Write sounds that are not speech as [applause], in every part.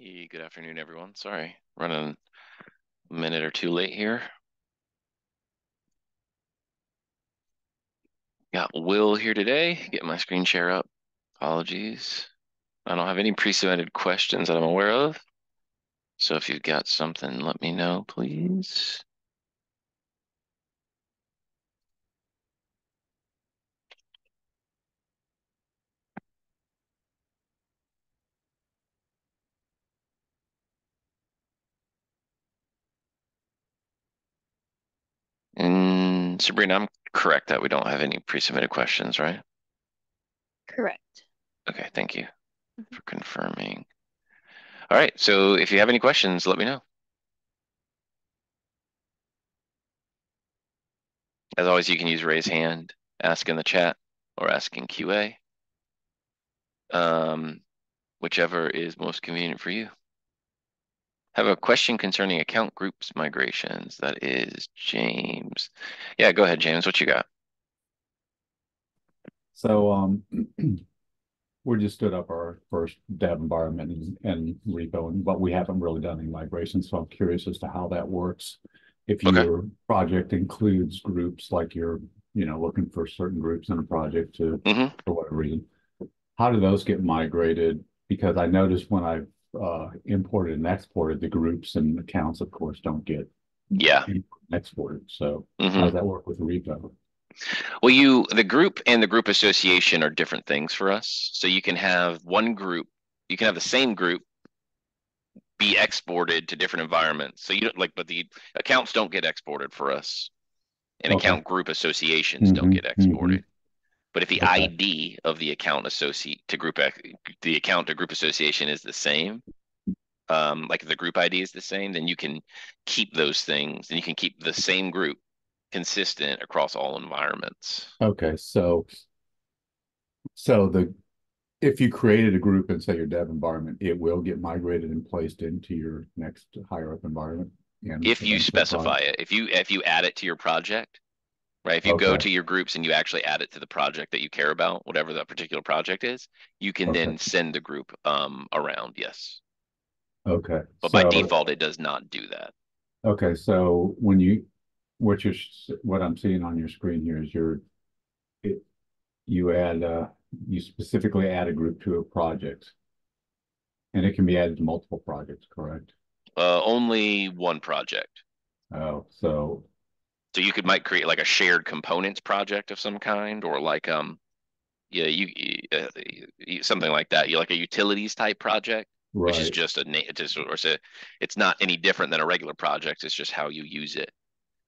Hey, good afternoon, everyone. Sorry, running a minute or two late here. Got Will here today. Get my screen share up. Apologies. I don't have any pre-submitted questions that I'm aware of. So if you've got something, let me know, please. And Sabrina, I'm correct that we don't have any pre-submitted questions, right? Correct. Okay, thank you for confirming. All right, so if you have any questions, let me know. As always, you can use raise hand, ask in the chat, or ask in QA. Um, whichever is most convenient for you. I have a question concerning account groups migrations. That is James. Yeah, go ahead, James. What you got? So um, [clears throat] we just stood up our first dev environment and, and repo, and, but we haven't really done any migration. So I'm curious as to how that works. If Okay. your project includes groups, like you're, you know, looking for certain groups in a project to, Mhm. for whatever reason, how do those get migrated? Because I noticed when I've uh, imported and exported, the groups and accounts, of course, don't get Yeah. exported. So Mhm. how does that work with repo? Well, you the group and the group association are different things for us. So you can have one group, you can have the same group be exported to different environments. So you don't like, but the accounts don't get exported for us. And Okay. account group associations don't Mhm, get exported. But if the Okay. ID of the account associate to group the account to group association is the same, um, like if the group ID is the same, then you can keep those things and you can keep the same group consistent across all environments. Okay, so so the if you created a group in say your dev environment, it will get migrated and placed into your next higher up environment. And if you specify it if you if you add it to your project right if you go to your groups and you actually add it to the project that you care about whatever that particular project is you can Okay. then send the group um around yes Okay, but by default it does not do that okay, so when you what you're what I'm seeing on your screen here is your it you add uh you specifically add a group to a project. And it can be added to multiple projects, correct? uh only one project Oh, so so you could might create like a shared components project of some kind or like um yeah you uh, you- something like that you like a utilities type project which is just a name just or it's a, it's not any different than a regular project it's just how you use it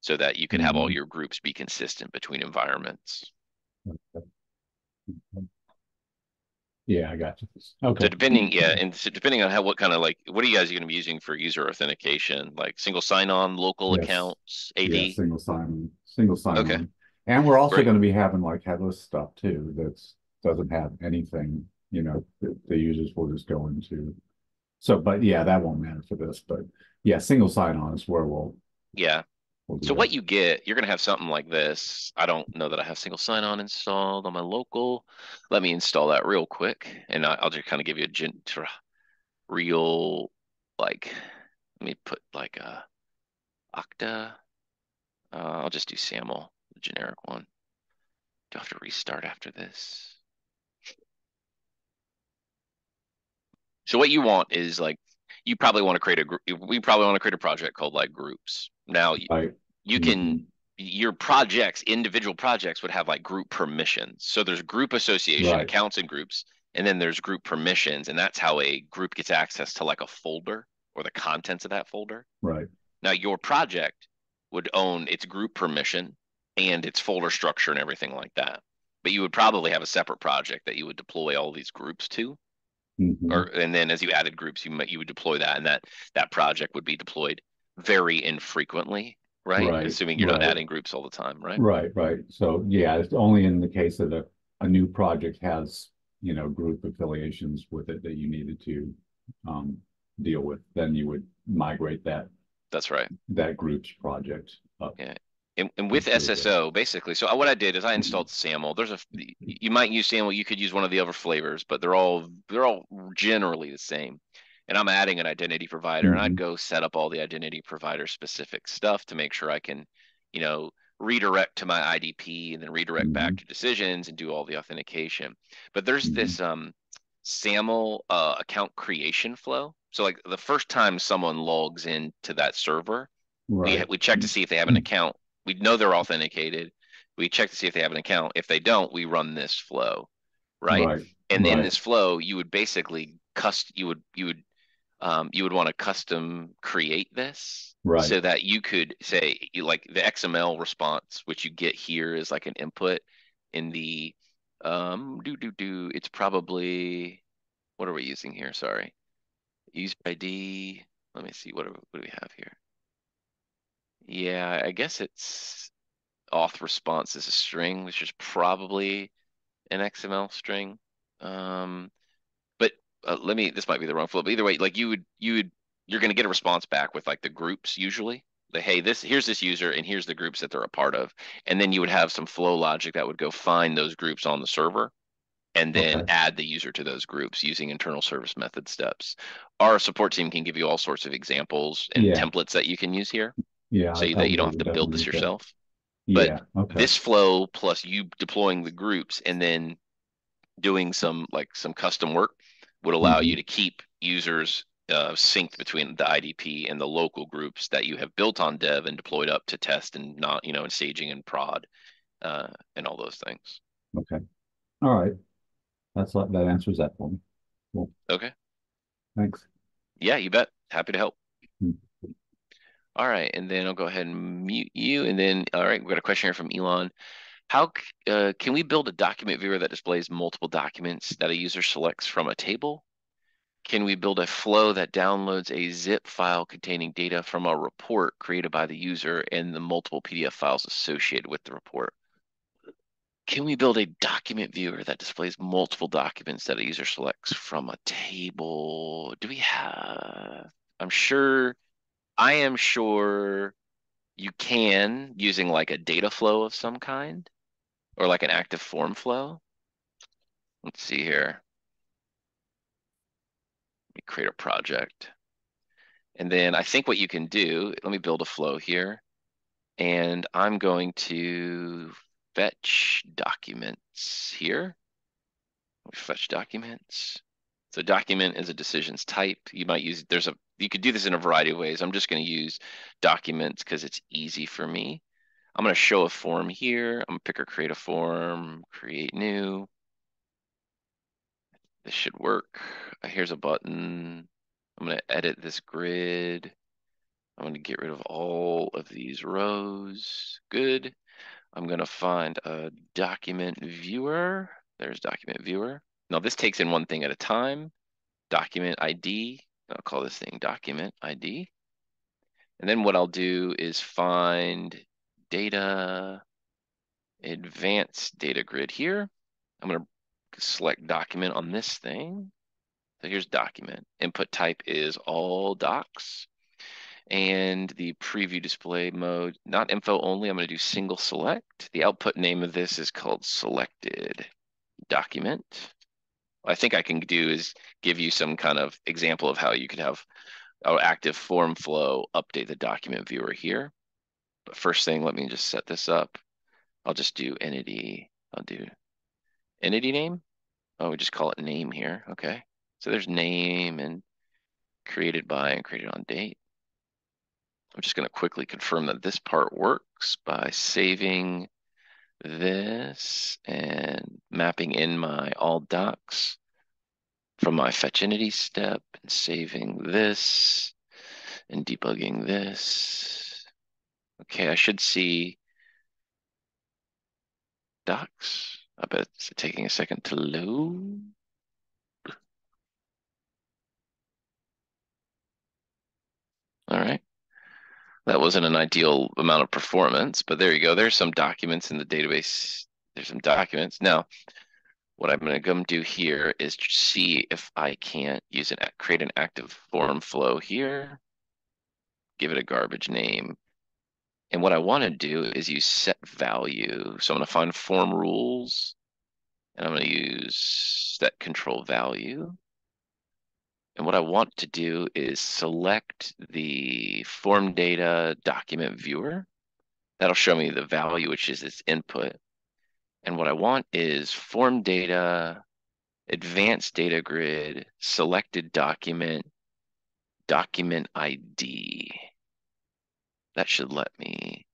so that you can have all Mhm. your groups be consistent between environments Yeah, I got you. Okay. so depending yeah and so depending on how what kind of like what are you guys going to be using for user authentication like single sign-on local Yes. accounts ad Yeah, single sign, on single sign Okay. on. And we're also gonna be having like headless stuff too, That doesn't have anything, you know, the users will just go into. So, but yeah, that won't matter for this, but yeah, single sign on is where we'll. yeah we'll so that. what you get you're going to have something like this i don't know that i have single sign-on installed on my local let me install that real quick and i'll just kind of give you a gen- tr- real like let me put like a Okta. Uh, I'll just do SAML, the generic one. Do I have to restart after this? So what you want is like, you probably want to create a group. We probably want to create a project called like groups. Now Right, you mm-hmm. can, your projects, individual projects would have like group permissions. So there's group association Right. accounts and groups, and then there's group permissions, and that's how a group gets access to like a folder or the contents of that folder. right, Now your project would own its group permission and its folder structure and everything like that. But you would probably have a separate project that you would deploy all these groups to, mhm, or and then as you added groups, you might you would deploy that, and that that project would be deployed very infrequently, right? Right, Assuming you're not adding groups all the time, right? right, right. So, yeah, it's only in the case that a, a new project has, you know, group affiliations with it that you needed to um deal with, then you would migrate that, That's right. that group's project up. Yeah. And, and with That's really good. SSO, basically, so what I did is I installed SAML. There's a you might use SAML. You could use one of the other flavors, but they're all they're all generally the same. and I'm adding an identity provider, and Mhm. I'd go set up all the identity provider specific stuff to make sure I can, you know, redirect to my IDP and then redirect back Mhm. to decisions and do all the authentication. But there's Mhm. this um SAML uh, account creation flow. So like the first time someone logs into that server, we we check to see if they have an account. We know they're authenticated. We check to see if they have an account. If they don't, we run this flow, right? Right. And in this flow, you would basically cust you would you would um, you would want to custom create this Right. so that you could say you like the XML response, which you get here is like an input in the um do do do. It's probably what are we using here? Sorry, user ID. Let me see what do, what do we have here? Yeah, I guess it's auth response is a string, which is probably an XML string. Um, but uh, let me, this might be the wrong flow, but either way, like you would, you would, you're going to get a response back with like the groups usually. The, hey, this here's this user and here's the groups that they're a part of. And then you would have some flow logic that would go find those groups on the server and then Okay. add the user to those groups using internal service method steps. Our support team can give you all sorts of examples and Yeah. templates that you can use here Yeah. so I that you don't have to build this yourself. but Yeah. Okay. This flow plus you deploying the groups and then doing some like some custom work would allow Mhm. you to keep users uh, synced between the IDP and the local groups that you have built on dev and deployed up to test and not, you know, and staging and prod uh, and all those things. Okay. All right. That's that answers that for me. Okay. Thanks. Yeah, you bet. Happy to help. Hmm. All right, and then I'll go ahead and mute you. And then, all right, we've got a question here from Elon. How uh, can we build a document viewer that displays multiple documents that a user selects from a table? Can we build a flow that downloads a zip file containing data from a report created by the user and the multiple PDF files associated with the report? Can we build a document viewer that displays multiple documents that a user selects from a table? Do we have? I'm sure, I am sure you can using like a data flow of some kind or like an active form flow. Let's see here. Let me create a project. And then I think what you can do, let me build a flow here. And I'm going to fetch documents here. Fetch documents. So document is a decisions type. You might use, there's a, you could do this in a variety of ways. I'm just going to use documents because it's easy for me. I'm going to show a form here. I'm going to pick or create a form, create new. This should work. Uh, Here's a button. I'm going to edit this grid. I'm going to get rid of all of these rows. Good. I'm going to find a document viewer. There's document viewer. Now this takes in one thing at a time. Document ID. I'll call this thing document ID. And then what I'll do is find data, advanced data grid here. I'm to select document on this thing. So here's document. Input type is all docs. And the preview display mode, not info only, I'm going to do single select. The output name of this is called selected document. I think I can do is give you some kind of example of how you could have our active form flow update the document viewer here. But first thing, let me just set this up. I'll just do entity. I'll do entity name. Oh, we just call it name here. Okay. So there's name and created by and created on date. I'm just going to quickly confirm that this part works by saving this and mapping in my all docs from my fetch entity step and saving this and debugging this. Okay, I should see docs. I bet it's taking a second to load. All right. That wasn't an ideal amount of performance, but there you go. There's some documents in the database. There's some documents. Now, what I'm going to come do here is see if I can't use an create an active form flow here. Give it a garbage name. And what I want to do is use set value. So I'm going to find form rules and I'm going to use set control value. And what I want to do is select the form data document viewer. That'll show me the value, which is its input. And what I want is form data, advanced data grid, selected document, document ID. That should let me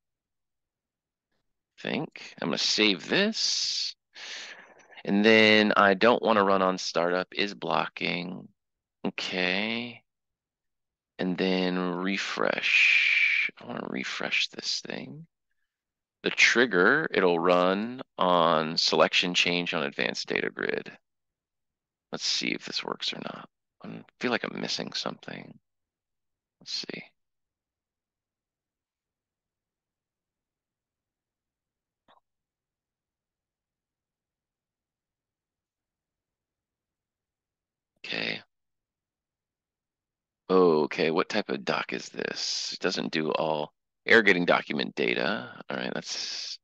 think. I'm going to save this. And then I don't want to run on startup is blocking. Okay. And then refresh. I want to refresh this thing. The trigger, it'll run on selection change on advanced data grid. Let's see if this works or not. I feel like I'm missing something. Let's see. Okay. Oh, okay, what type of doc is this? It doesn't do all getting document data. All right, let's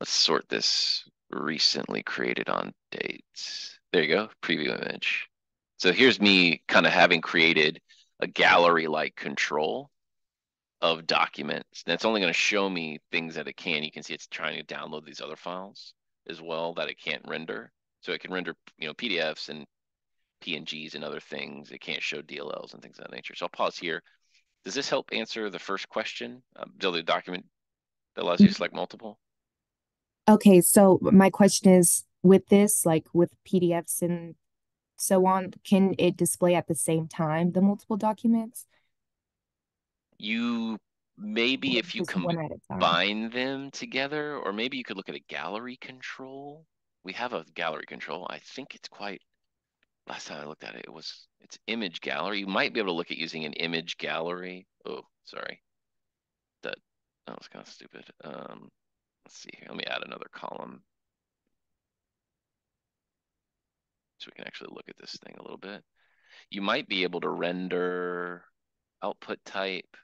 let's sort this recently created on dates. There you go, preview image. So here's me kind of having created a gallery-like control of documents. It's only going to show me things that it can. You can see it's trying to download these other files as well that it can't render. So it can render, you know, PDFs and PNGs and other things. It can't show DLLs and things of that nature. So I'll pause here. Does this help answer the first question? Uh, the document that allows you to select multiple? Okay, so my question is with this, like with PDFs and so on, can it display at the same time the multiple documents? You maybe if you combine them together, or maybe you could look at a gallery control. We have a gallery control. I think it's quite last time I looked at it, it was it's image gallery. You might be able to look at using an image gallery. Oh, sorry. That that was kind of stupid. Um, let's see here. Let me add another column. So we can actually look at this thing a little bit. You might be able to render output type.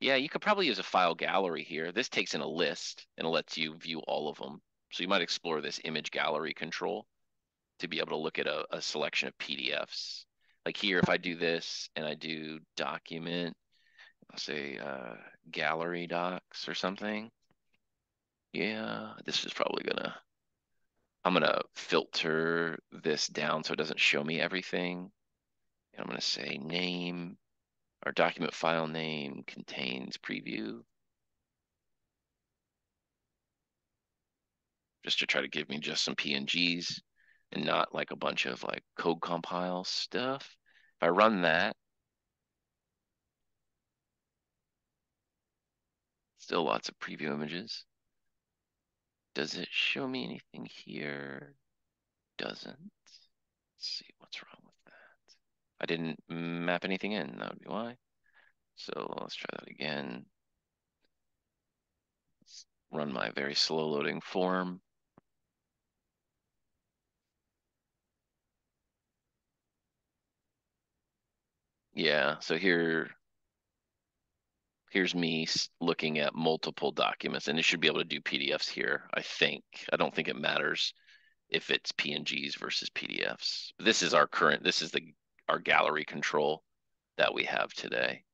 Yeah, you could probably use a file gallery here. This takes in a list and lets you view all of them. So you might explore this image gallery control to be able to look at a, a selection of PDFs. Like here, if I do this and I do document, I'll say uh, gallery docs or something. Yeah, this is probably gonna, I'm gonna filter this down so it doesn't show me everything. And I'm gonna say name, our document file name contains preview. Just to try to give me just some PNGs and not like a bunch of like code compile stuff. If I run that, still lots of preview images. Does it show me anything here? Doesn't. Let's see what's wrong with that. I didn't map anything in, that would be why. So let's try that again. Let's run my very slow loading form. Yeah, so here, here's me looking at multiple documents, and it should be able to do PDFs here, I think. I don't think it matters if it's PNGs versus PDFs. This is our current, this is the our gallery control that we have today.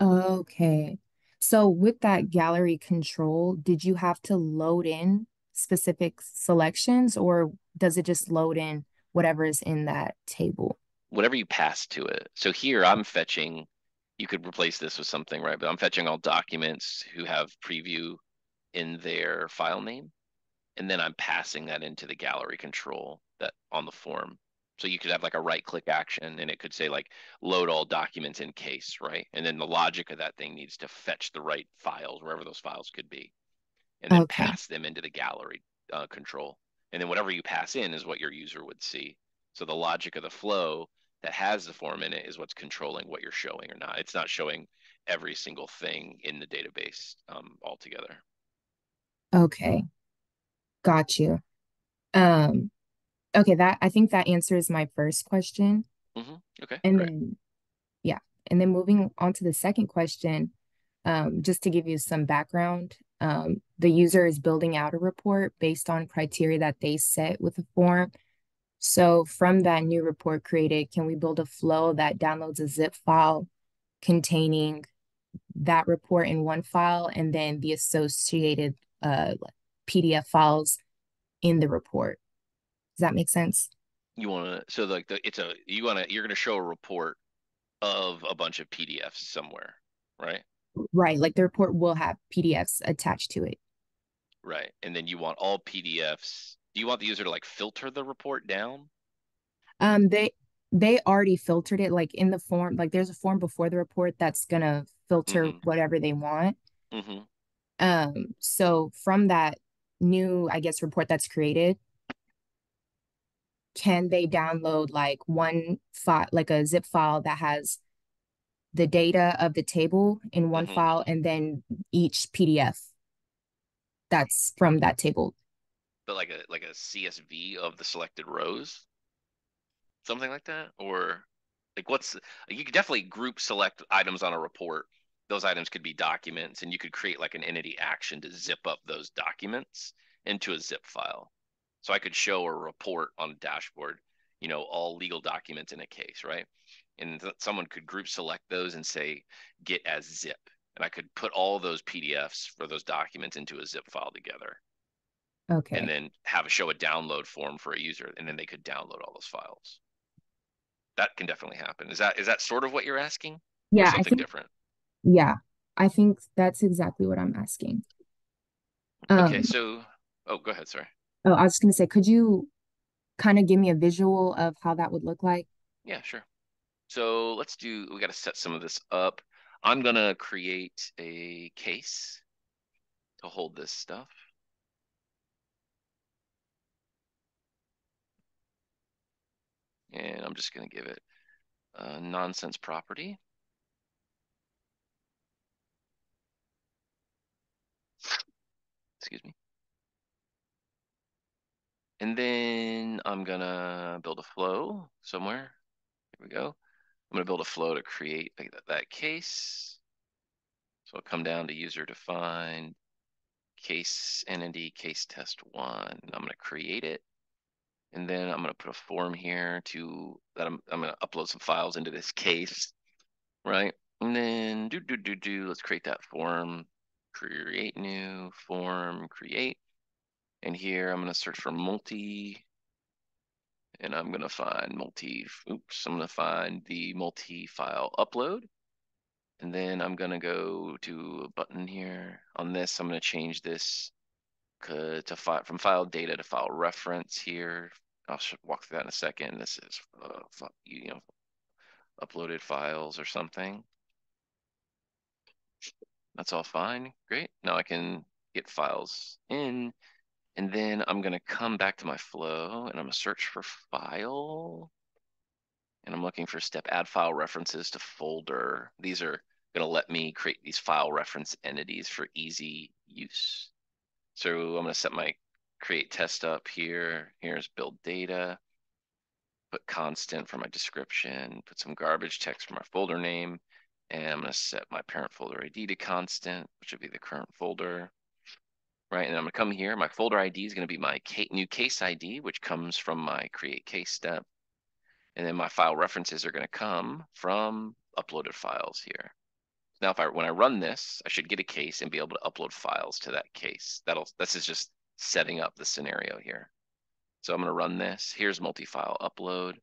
Okay. So with that gallery control, did you have to load in specific selections or does it just load in whatever is in that table? Whatever you pass to it. So here I'm fetching, you could replace this with something, right? But I'm fetching all documents who have preview in their file name. And then I'm passing that into the gallery control that on the form. So you could have like a right click action and it could say like load all documents in case, right? And then the logic of that thing needs to fetch the right files, wherever those files could be, and then okay. pass them into the gallery uh, control. And then whatever you pass in is what your user would see. So the logic of the flow that has the form in it is what's controlling what you're showing or not. It's not showing every single thing in the database um, altogether. Okay, got you. Um, okay, that I think that answers my first question. Mm-hmm. Okay, and great. then yeah, and then moving on to the second question, um, just to give you some background, um, the user is building out a report based on criteria that they set with the form So from that new report created, can we build a flow that downloads a zip file containing that report in one file and then the associated uh PDF files in the report? Does that make sense? You want to, so like the, it's a, you want to, you're going to show a report of a bunch of PDFs somewhere, right? Right, like the report will have PDFs attached to it. Right. And then you want all PDFs. Do you want the user to like filter the report down? Um, they they already filtered it like in the form, like there's a form before the report that's gonna filter Mhm. whatever they want. Mm-hmm. Um, so from that new, I guess, report that's created, can they download like one file, like a zip file that has the data of the table in one Mhm. file and then each PDF that's from that table? But like a, like a CSV of the selected rows? Something like that? Or like what's, you could definitely group select items on a report. Those items could be documents and you could create like an entity action to zip up those documents into a zip file. So I could show a report on a dashboard, you know, all legal documents in a case, right? And th- someone could group select those and say get as zip. And I could put all those PDFs for those documents into a zip file together Okay. and then have a show a download form for a user and then they could download all those files. That can definitely happen. Is that is that sort of what you're asking? Yeah, I something think different. Yeah, I think that's exactly what I'm asking. Okay, Um, so oh go ahead, sorry. oh, I was just gonna say, could you kind of give me a visual of how that would look like? Yeah, sure. So let's do we gotta set some of this up. I'm gonna create a case to hold this stuff. And I'm just gonna give it a nonsense property. Excuse me. And then I'm gonna build a flow somewhere. Here we go. I'm gonna build a flow to create that, case. So I'll come down to user defined case entity case test one. I'm gonna create it. And then I'm gonna put a form here to that I'm I'm gonna upload some files into this case, right? And then do do do do. Let's create that form. Create new form. Create. And here I'm gonna search for multi. And I'm gonna find multi. Oops. I'm gonna find the multi-file upload. And then I'm gonna go to a button here on this. I'm gonna change this to file from file data to file reference here. I'll walk through that in a second. This is uh, you know uploaded files or something. That's all fine. Great. Now I can get files in, and then I'm gonna come back to my flow and I'm gonna search for file. And I'm looking for step add file references to folder. These are gonna let me create these file reference entities for easy use. So I'm gonna set my create test up here. Here's build data. Put constant for my description. Put some garbage text for my folder name. And I'm gonna set my parent folder ID to constant, which would be the current folder. Right, and I'm gonna come here. My folder ID is gonna be my new case ID, which comes from my create case step. And then my file references are gonna come from uploaded files here. Now, if I when I run this, I should get a case and be able to upload files to that case. That'll this is just setting up the scenario here. So I'm going to run this. Here's multi-file upload.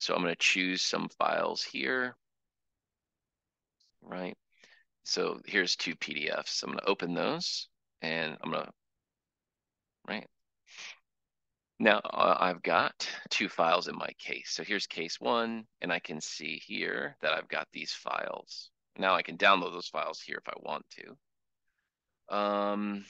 So I'm going to choose some files here. Right. So here's two PDFs. I'm going to open those and I'm going to, right. Now uh, I've got two files in my case. So here's case one, and I can see here that I've got these files. Now I can download those files here if I want to. Um,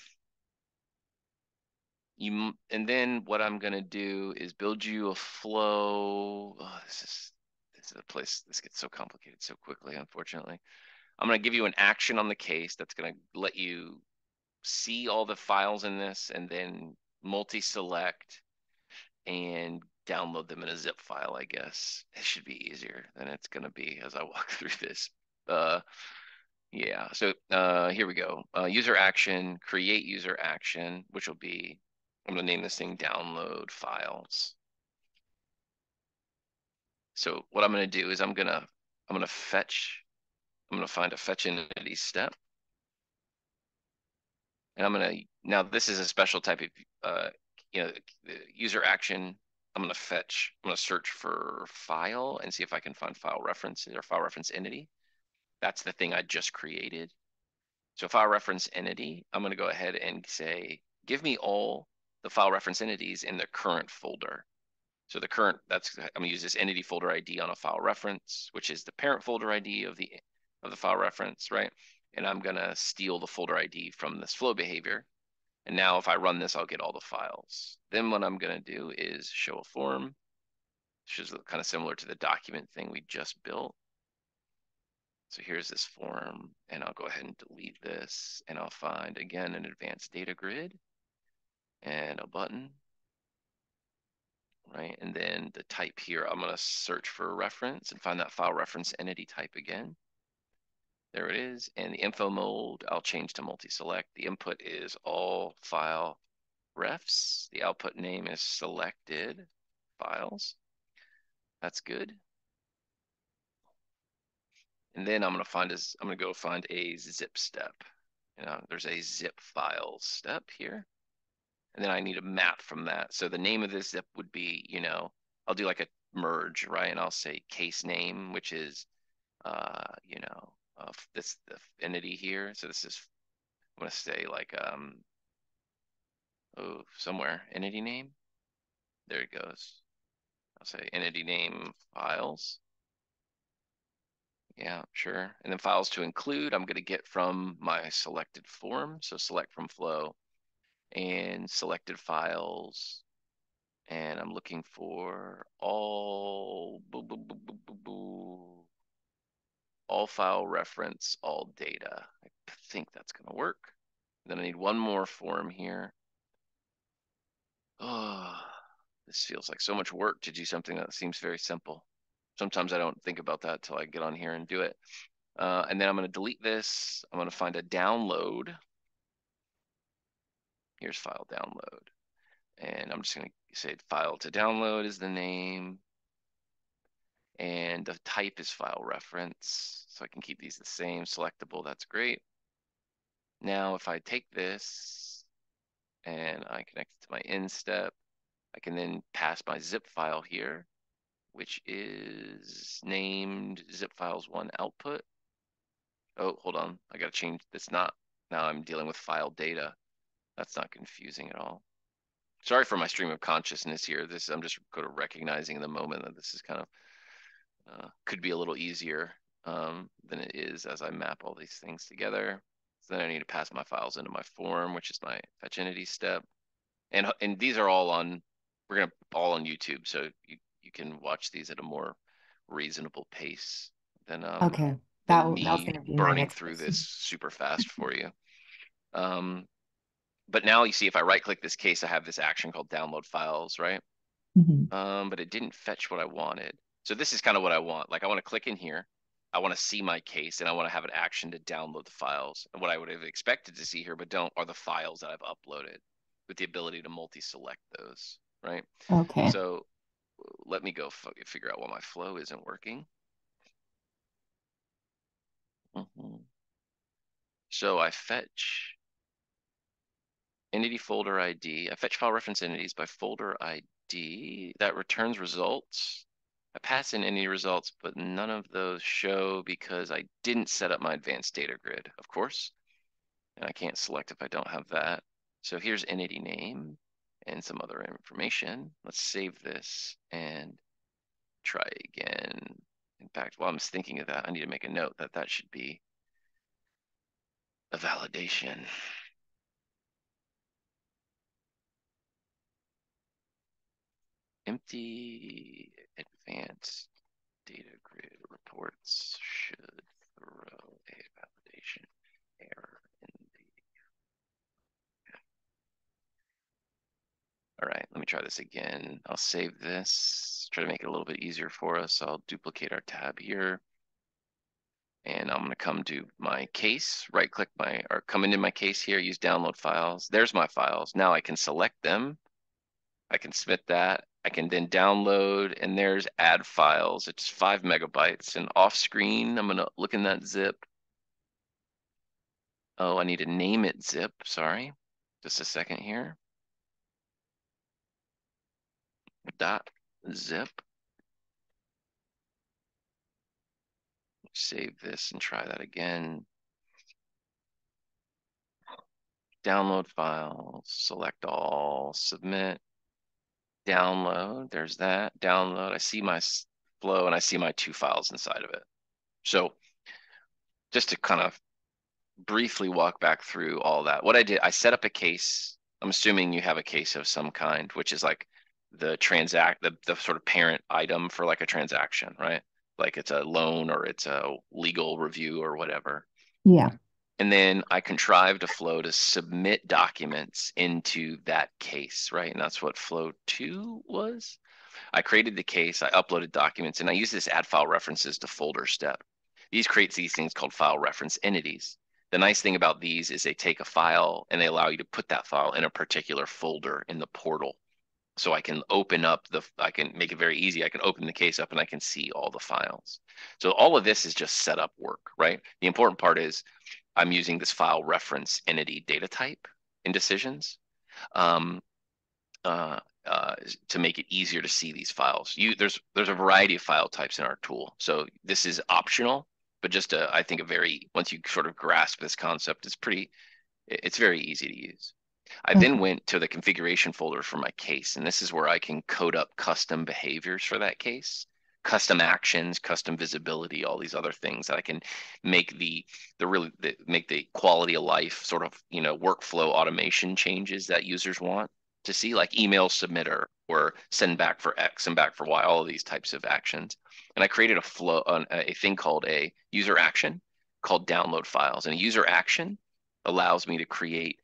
you and then what I'm gonna do is build you a flow. Oh, this is this is a place. This gets so complicated so quickly. Unfortunately, I'm gonna give you an action on the case that's gonna let you see all the files in this, and then multi-select and download them in a zip file. I guess it should be easier than it's gonna be as I walk [laughs] through this. Uh, yeah. So uh, here we go. Uh, user action, create user action, which will be I'm gonna name this thing download files. So what I'm going to do is I'm going to, I'm going to fetch, I'm going to find a fetch entity step. And I'm going to, now this is a special type of, uh, you know, user action. I'm going to fetch, I'm going to search for file and see if I can find file reference or file reference entity. That's the thing I just created. So file reference entity, I'm going to go ahead and say, give me all the file reference entities in the current folder. So the current, that's, I'm gonna use this entity folder ID on a file reference, which is the parent folder ID of the, of the file reference, right? And I'm gonna steal the folder ID from this flow behavior. And now if I run this, I'll get all the files. Then what I'm gonna do is show a form, which is kind of similar to the document thing we just built. So here's this form, and I'll go ahead and delete this, and I'll find, again, an advanced data grid and a button right? And then the type here, I'm going to search for a reference and find that file reference entity type again. There it is. And the info mode, I'll change to multi-select. The input is all file refs. The output name is selected files. That's good. And then I'm going to find this, I'm going to go find a zip step. You know, there's a zip file step here and then I need a map from that. So the name of this zip would be, you know, I'll do like a merge, right? And I'll say case name, which is, uh, you know, uh, this entity here. So this is, I'm gonna say like, um, oh, somewhere entity name. There it goes. I'll say entity name files. Yeah, sure. And then files to include, I'm going to get from my selected form. So select from flow and selected files. And I'm looking for all boo, boo, boo, all file reference, all data. I think that's going to work. Then I need one more form here. Oh, this feels like so much work to do something that seems very simple. Sometimes I don't think about that until I get on here and do it. Uh, and then I'm going to delete this. I'm going to find a download Here's file download. And I'm just going to say file to download is the name. And the type is file reference. So I can keep these the same, selectable, that's great. Now, if I take this and I connect it to my in step, I can then pass my zip file here, which is named zip files one output. Oh, hold on. I got to change this. Not now I'm dealing with file data. That's not confusing at all. Sorry for my stream of consciousness here. This I'm just kind of recognizing in the moment that this is kind of uh, could be a little easier um, than it is as I map all these things together. So then I need to pass my files into my form, which is my fetch entity step. And and these are all on we're gonna all on YouTube, so you you can watch these at a more reasonable pace than um Okay. That, than that was me gonna be burning through this [laughs] super fast for you. Um, but now you see if I right click this case, I have this action called download files, right? Mhm. Um, but it didn't fetch what I wanted. So this is kind of what I want. Like I want to click in here. I want to see my case and I want to have an action to download the files. And what I would have expected to see here, but don't, are the files that I've uploaded with the ability to multi-select those, right? Okay. So let me go figure out why my flow isn't working. Mhm. So I fetch entity folder ID. I fetch file reference entities by folder ID that returns results. I pass in any results, but none of those show because I didn't set up my advanced data grid, of course. And I can't select if I don't have that. So here's entity name and some other information. Let's save this and try again. In fact, while I'm thinking of that, I need to make a note that that should be a validation. Empty advanced data grid reports should throw a validation error in the. All right, let me try this again. I'll save this, try to make it a little bit easier for us. I'll duplicate our tab here. And I'm gonna come to my case, right click my, or come into my case here, use download files. There's my files. Now I can select them. I can submit that. I can then download and there's add files. It's five megabytes and off screen, I'm gonna look in that zip. Oh, I need to name it zip, sorry. Just a second here. Dot zip. Save this and try that again. Download files, select all, submit download. There's that download. I see my flow and I see my two files inside of it. So just to kind of briefly walk back through all that, what I did, I set up a case. I'm assuming you have a case of some kind, which is like the transact, the, the sort of parent item for like a transaction, right? Like it's a loan or it's a legal review or whatever. Yeah. And then I contrived a flow to submit documents into that case, right? And that's what flow two was. I created the case, I uploaded documents, and I use this add file references to folder step. These creates these things called file reference entities. The nice thing about these is they take a file and they allow you to put that file in a particular folder in the portal. So I can open up the, I can make it very easy. I can open the case up and I can see all the files. So all of this is just setup work, right? The important part is I'm using this file reference entity data type in decisions um, uh, uh, to make it easier to see these files. You there's there's a variety of file types in our tool, so this is optional, but just a, I think a very once you sort of grasp this concept, it's pretty it's very easy to use. I Okay. then went to the configuration folder for my case, and this is where I can code up custom behaviors for that case custom actions, custom visibility, all these other things that I can make the the really the, make the quality of life sort of you know workflow automation changes that users want to see, like email submitter or send back for X and back for Y, all of these types of actions. And I created a flow, on a thing called a user action called download files, and a user action allows me to create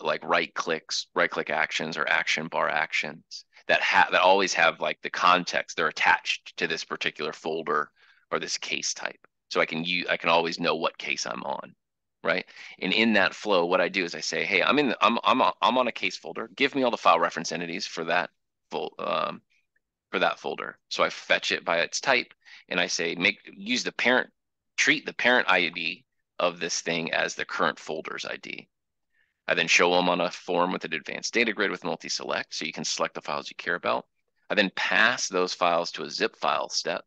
like right clicks, right click actions or action bar actions that have that always have like the context they're attached to this particular folder or this case type. So i can use i can always know what case i'm on right? And in that flow what i do is i say hey i'm in the, i'm i'm i'm on a case folder. Give me all the file reference entities for that full um for that folder. So i fetch it by its type and i say make use the parent treat the parent id of this thing as the current folder's id I then show them on a form with an advanced data grid with multi-select, so you can select the files you care about. I then pass those files to a zip file step.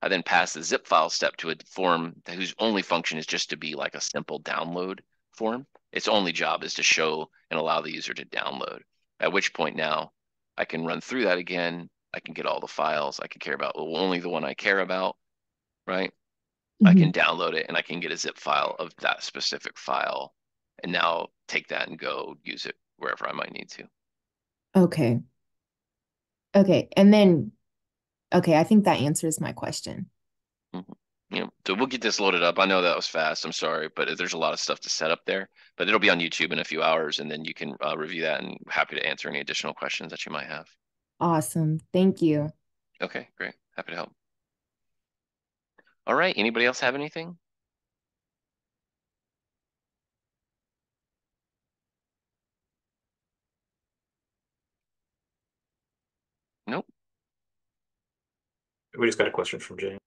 I then pass the zip file step to a form whose only function is just to be like a simple download form. Its only job is to show and allow the user to download. At which point now I can run through that again. I can get all the files I can care about, only the one I care about, right? Mm -hmm. I can download it and I can get a zip file of that specific file and now take that and go use it wherever I might need to. Okay. Okay. And then, okay, I think that answers my question. Mm-hmm. Yeah. So we'll get this loaded up. I know that was fast. I'm sorry, but there's a lot of stuff to set up there. But it'll be on YouTube in a few hours, and then you can uh, review that. And happy to answer any additional questions that you might have. Awesome. Thank you. Okay, great. Happy to help. All right. Anybody else have anything? We just got a question from Jane.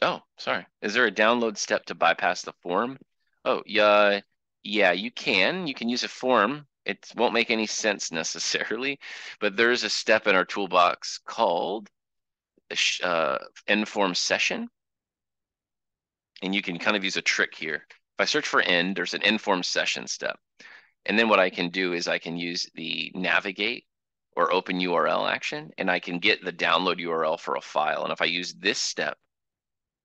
Oh, sorry. Is there a download step to bypass the form? Oh, yeah, yeah, you can. You can use a form. It won't make any sense necessarily, but there's a step in our toolbox called uh, end-form session. And you can kind of use a trick here. If I search for end, there's an end-form session step. And then what I can do is I can use the navigate or open URL action, and I can get the download URL for a file. And if I use this step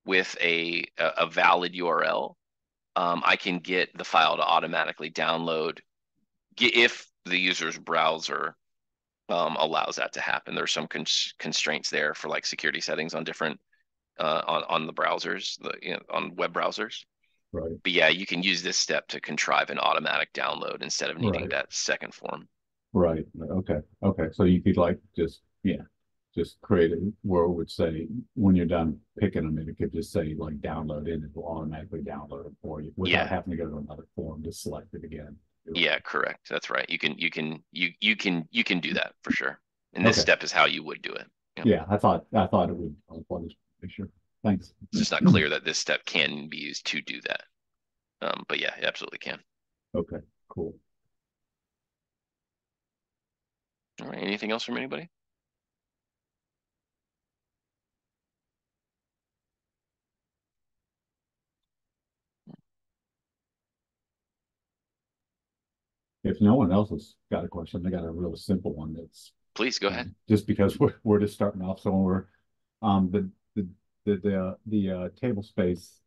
with a, a valid URL, um, I can get the file to automatically download if the user's browser um, allows that to happen. There's some cons constraints there for like security settings on different uh, on on the browsers, the you know, on web browsers. Right. But yeah, you can use this step to contrive an automatic download instead of needing Right. that second form. Right, okay, okay, so you could like just, yeah, just create it where it would say, when you're done picking them, it could just say like download in, it will automatically download it for you Yeah. without having to go to another form to select it again. Yeah, correct. That's right. You can you can you you can you can do that for sure. And this Okay. step is how you would do it. Yeah. Yeah, I thought, I thought it would, I wanted to make sure. Thanks. It's just not clear that this step can be used to do that. Um, but yeah, it absolutely can. Okay, cool. All right, anything else from anybody? If no one else has got a question, I got a real simple one that's Please go ahead. Just because we're, we're just starting off, so when we're, um, the, the, the, the, uh, the, uh, table space.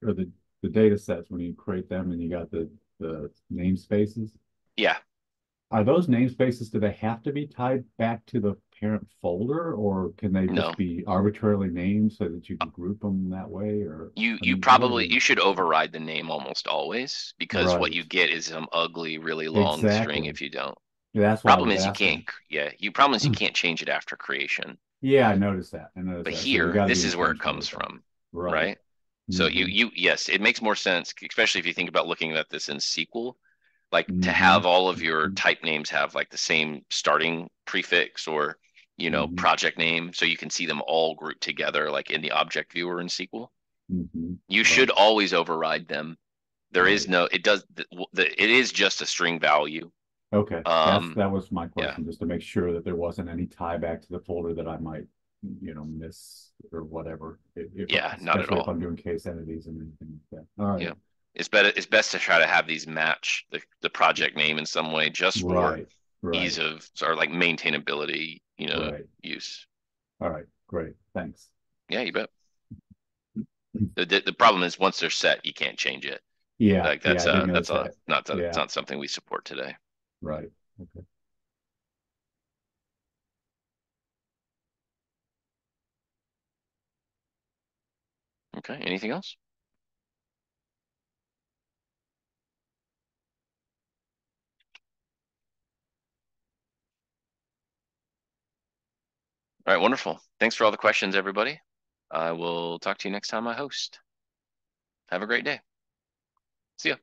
Or the, the data sets, when you create them and you got the, the namespaces. Yeah, Are those namespaces, do they have to be tied back to the parent folder, or can they No. just be arbitrarily named so that you can group them that way, or? you, I you mean, probably, you should override the name almost always because what Right. you get is some ugly, really long string Exactly. if you don't. That's why I Problem was is you asking. can't, yeah, you problem is you [clears throat] can't change it after creation. Yeah, I noticed that, I noticed But that. So we here, gotta this be is where it intentional comes with that. from, right? So you, Mhm. you, yes, it makes more sense, especially if you think about looking at this in SQL. Like to Mhm. have all of your Mhm. type names have like the same starting prefix or, you know, Mhm. project name, so you can see them all grouped together like in the object viewer in SQL. Mhm. You Right. should always override them. There is Right. no, it does, the, the, it is just a string value. Okay, Um, that was my yeah. question, just to make sure that there wasn't any tie back to the folder that I might, you know, miss or whatever. If, Yeah, not at especially if. I'm doing case entities and anything like that. All right. Yeah. It's better, it's best to try to have these match the, the project name in some way, just for Right, right, ease of, or like maintainability, you know, right. use. All right, great, thanks. Yeah, you bet. The, the, the problem is once they're set, you can't change it. Yeah. Like that's, did uh, that's a, that. not, that's Yeah. not something we support today. Right, okay. Okay, anything else? All right, wonderful. Thanks for all the questions, everybody. I will talk to you next time I host. Have a great day. See ya.